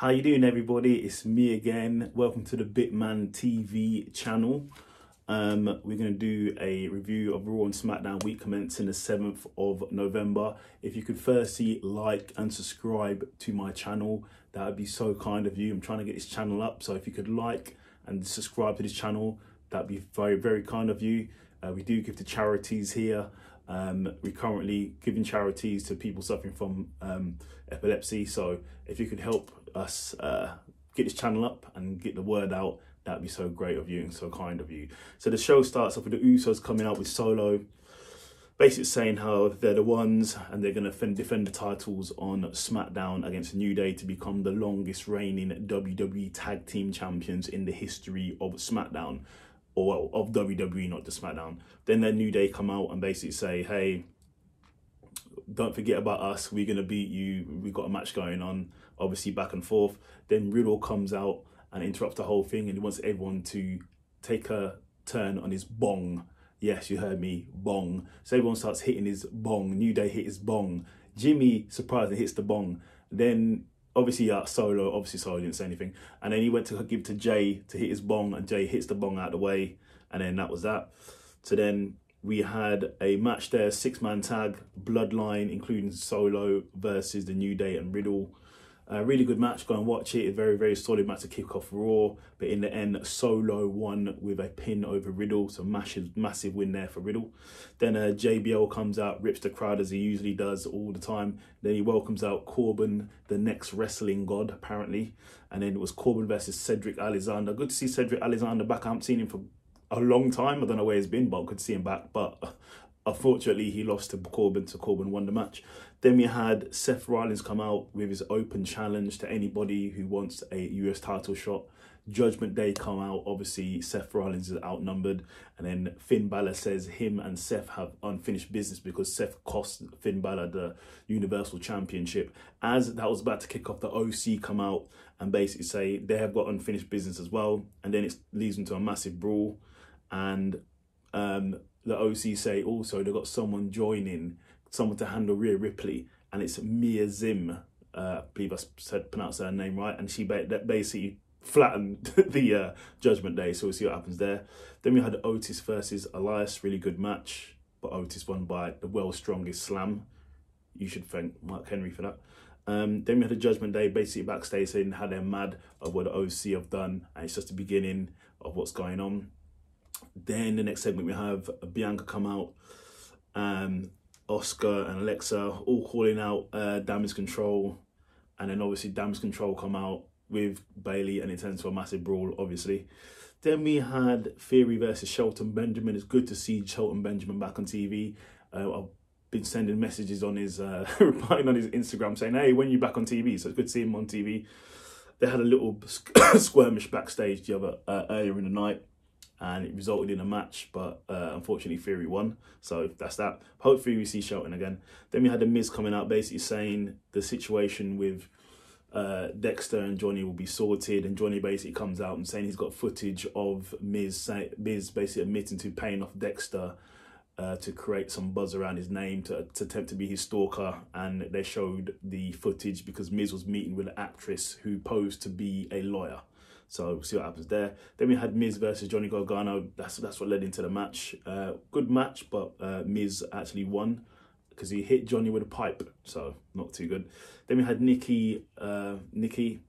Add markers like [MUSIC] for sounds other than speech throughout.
How you doing everybody? It's me again. Welcome to the Bitman TV channel. Um, we're going to do a review of Raw and SmackDown week commencing the 7th of November. If you could firstly like and subscribe to my channel, that would be so kind of you. I'm trying to get this channel up, so if you could like and subscribe to this channel, that'd be very, very kind of you. Uh, we do give to charities here. Um, we're currently giving charities to people suffering from um, epilepsy. So if you could help us uh, get this channel up and get the word out, that'd be so great of you and so kind of you. So the show starts off with the Usos coming out with Solo, basically saying how they're the ones and they're going to defend, defend the titles on SmackDown against New Day to become the longest reigning WWE Tag Team Champions in the history of SmackDown or well, of WWE, not the SmackDown. Then their New Day come out and basically say, hey, don't forget about us. We're gonna beat you. We've got a match going on, obviously back and forth. Then Riddle comes out and interrupts the whole thing, and he wants everyone to take a turn on his bong. Yes, you heard me, bong. So everyone starts hitting his bong. New Day hit his bong. Jimmy surprisingly hits the bong. Then obviously uh, Solo, obviously Solo didn't say anything. And then he went to give to Jay to hit his bong, and Jay hits the bong out of the way, and then that was that. So then we had a match there, six man tag, Bloodline, including Solo versus the New Day and Riddle. A really good match. Go and watch it. A very, very solid match to kick off Raw. But in the end, Solo won with a pin over Riddle. So massive, massive win there for Riddle. Then uh, JBL comes out, rips the crowd as he usually does all the time. Then he welcomes out Corbin, the next wrestling god, apparently. And then it was Corbin versus Cedric Alexander. Good to see Cedric Alexander back. I haven't seen him for a long time. I don't know where he's been, but I could see him back. But unfortunately, he lost to Corbin, so Corbin won the match. Then we had Seth Rollins come out with his open challenge to anybody who wants a US title shot. Judgment Day come out. Obviously, Seth Rollins is outnumbered, and then Finn Balor says him and Seth have unfinished business because Seth cost Finn Balor the Universal Championship. As that was about to kick off, the OC come out and basically say they have got unfinished business as well, and then it leads into a massive brawl, and um, the OC say also they've got someone joining, someone to handle Rhea Ripley, and it's Mia Zim. Uh, I believe I said pronounce her name right, and she basically flattened [LAUGHS] the uh, Judgment Day. So we'll see what happens there. Then we had Otis versus Elias, really good match, but Otis won by the world's strongest slam. You should thank Mark Henry for that. Um, then we had a Judgment Day basically backstage saying how they're mad of what the OC have done, and it's just the beginning of what's going on. Then the next segment we have Bianca come out, um, Asuka and Alexa all calling out uh, Damage Control, and then obviously Damage Control come out with Bayley and it turns to a massive brawl, obviously. Then we had Theory versus Shelton Benjamin. It's good to see Shelton Benjamin back on TV. Uh, I've been sending messages on his, uh, [LAUGHS] replying on his Instagram saying, hey, when you back on TV? So it's good to see him on TV. They had a little [COUGHS] skirmish backstage the other uh, earlier in the night and it resulted in a match, but uh, unfortunately Theory won. So that's that. Hopefully we see Shelton again. Then we had the Miz coming out basically saying the situation with uh, Dexter and Johnny will be sorted, and Johnny basically comes out and saying he's got footage of Miz, Miz basically admitting to paying off Dexter uh, to create some buzz around his name to, to attempt to be his stalker, and they showed the footage because Miz was meeting with an actress who posed to be a lawyer. So we'll see what happens there. Then we had Miz versus Johnny Gargano. That's that's what led into the match. Uh, good match, but uh, Miz actually won because he hit Johnny with a pipe, so not too good. Then we had Nikki uh, Nikki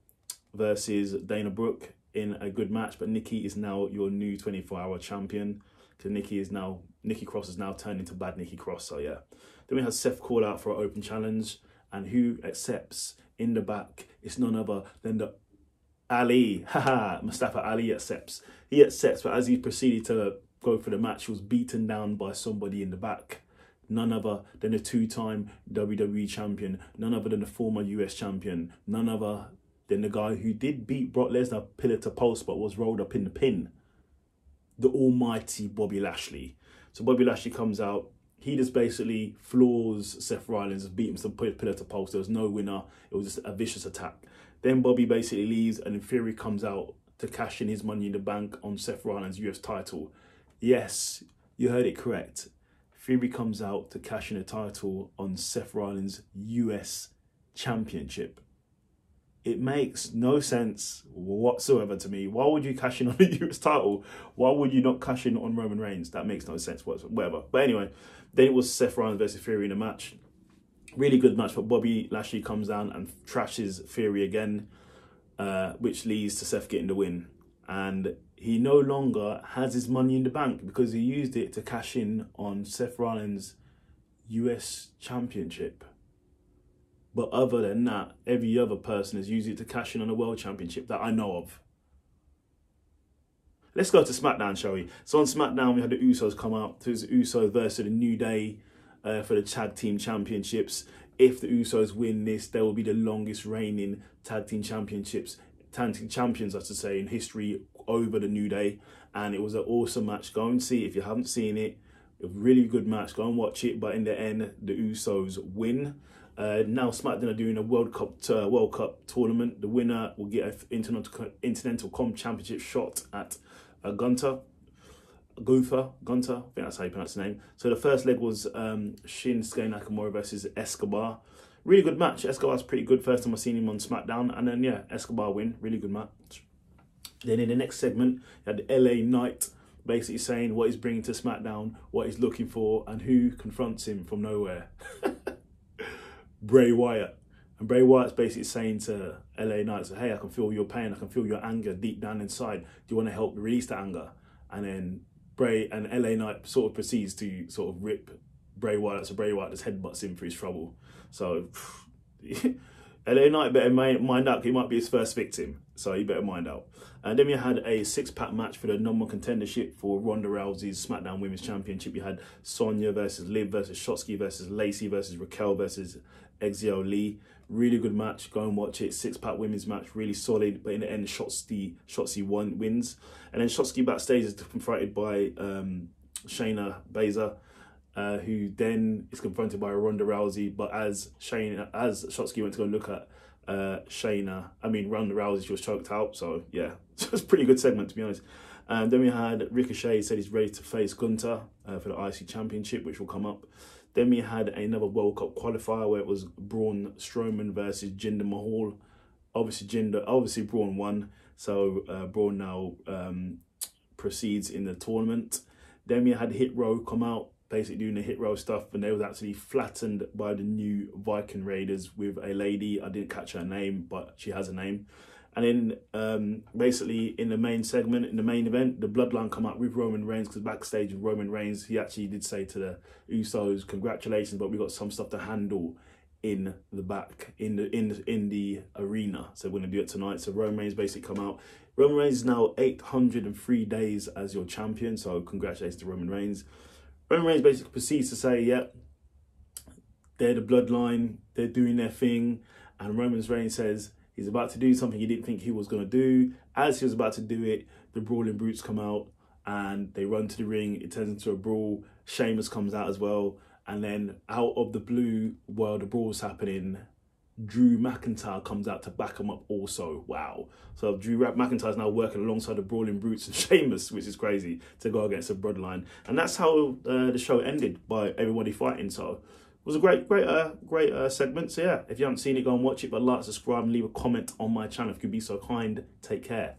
versus Dana Brooke in a good match, but Nikki is now your new 24-hour champion because Nikki is now Nikki Cross is now turned into bad Nikki Cross. So yeah. Then we had Seth call out for an open challenge, and who accepts in the back? It's none other than the Ali, [LAUGHS] haha, Mustafa Ali accepts. He accepts, but as he proceeded to go for the match, he was beaten down by somebody in the back. None other than the two-time WWE champion, none other than the former US champion, none other than the guy who did beat Brock Lesnar pillar to post but was rolled up in the pin. The almighty Bobby Lashley. So Bobby Lashley comes out, he just basically floors Seth Rollins, beat him some pillar to post. There was no winner. It was just a vicious attack. Then Bobby basically leaves and Theory comes out to cash in his money in the bank on Seth Rollins' US title. Yes, you heard it correct. Theory comes out to cash in a title on Seth Rollins' US Championship. it makes no sense whatsoever to me. Why would you cash in on the [LAUGHS] US title? Why would you not cash in on Roman Reigns? That makes no sense whatsoever. But anyway, then it was Seth Rollins versus Theory in a match. Really good match, but Bobby Lashley comes down and trashes Theory again, uh, which leads to Seth getting the win. And he no longer has his money in the bank because he used it to cash in on Seth Rollins' US Championship. But other than that, every other person has used it to cash in on a world championship that I know of. Let's go to SmackDown, shall we? So on SmackDown, we had the Usos come out. It was Usos versus the New Day uh, for the Tag Team Championships. If the Usos win this, they will be the longest reigning Tag Team Championships, Tag Team Champions, I should say, in history over the New Day. And it was an awesome match. Go and see if you haven't seen it. A really good match. Go and watch it. But in the end, the Usos win. Uh, now SmackDown are doing a World Cup uh, World Cup tournament. The winner will get an Intercontinental, Intercontinental Com Championship shot at uh, Gunter. Gunther, Gunter, I think that's how you pronounce the name. So the first leg was um, Shinsuke Nakamura versus Escobar. Really good match. Escobar's pretty good. First time I've seen him on SmackDown. And then, yeah, Escobar win. Really good match. Then in the next segment, you had LA Knight basically saying what he's bringing to SmackDown, what he's looking for, and who confronts him from nowhere. [LAUGHS] Bray Wyatt. And Bray Wyatt's basically saying to LA Knights, hey, I can feel your pain, I can feel your anger deep down inside. Do you want to help release the anger? And then Bray and LA Knight sort of proceeds to sort of rip Bray Wyatt, so Bray Wyatt just headbutts him for his trouble. So [LAUGHS] [LAUGHS] LA Knight better mind out, he might be his first victim, so he better mind out. And then we had a six-pack match for the number one contendership for Ronda Rousey's SmackDown Women's Championship. You had Sonya versus Liv versus Shotzi versus Lacey versus Raquel versus Xia Li. Really good match. Go and watch it. Six-pack women's match, really solid. But in the end, Shotzi Shotzi won wins. And then Shotzi backstage is confronted by um, Shayna Baszler. Uh, who then is confronted by Ronda Rousey. But as Shane, as Shotzi went to go look at uh, Shayna, I mean Ronda Rousey, she was choked out. So yeah, [LAUGHS] so it's a pretty good segment to be honest. And then we had Ricochet said he's ready to face Gunther uh, for the IC Championship, which will come up. Then we had another World Cup qualifier where it was Braun Strowman versus Jinder Mahal. Obviously, Jinder, obviously Braun won, so uh, Braun now um, proceeds in the tournament. Then we had Hit Row come out, basically doing the Hit Row stuff, and they was actually flattened by the new Viking Raiders with a lady. I didn't catch her name, but she has a name. And then um, basically in the main segment, in the main event, the Bloodline come out with Roman Reigns because backstage with Roman Reigns, he actually did say to the Usos, "Congratulations, but we got some stuff to handle in the back in the in in the arena. So we're gonna do it tonight." So Roman Reigns basically come out. Roman Reigns is now 803 days as your champion. So congratulations to Roman Reigns. Roman Reigns basically proceeds to say, yep, they're the Bloodline. They're doing their thing," and Roman Reigns says He's about to do something he didn't think he was going to do. As he was about to do it, the Brawling Brutes come out and they run to the ring. It turns into a brawl. Sheamus comes out as well. And then out of the blue, while the brawl's happening, Drew McIntyre comes out to back him up also. Wow. So Drew McIntyre's now working alongside the Brawling Brutes and [LAUGHS] Sheamus, which is crazy, to go against the Bloodline. And that's how uh, the show ended by everybody fighting. So it was a great, great, uh, great uh, segment. So yeah, if you haven't seen it, go and watch it. But like, subscribe, and leave a comment on my channel if you could be so kind. Take care.